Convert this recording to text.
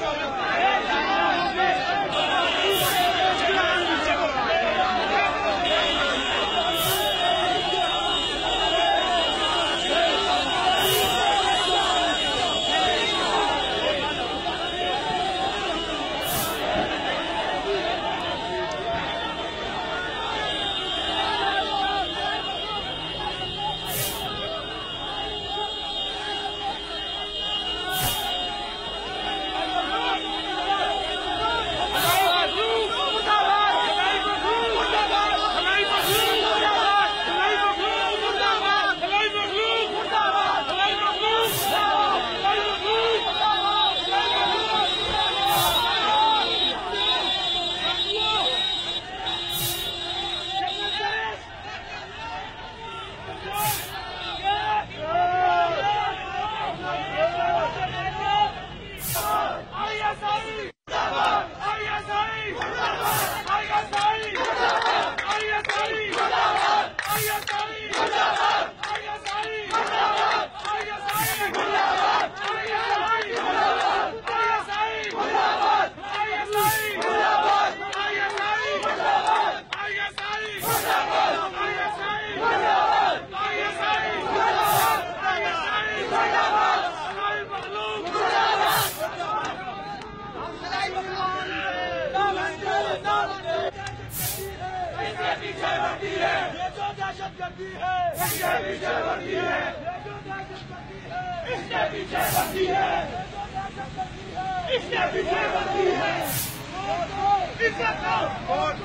Thank you. Yes! पीछे बढ़ती है। ये जो दहशत गर्दी है। इसके पीछे बढ़ती है। ये जो दहशत गर्दी है। इसके पीछे बढ़ती है। है। इसके पीछे बढ़ती है। वोट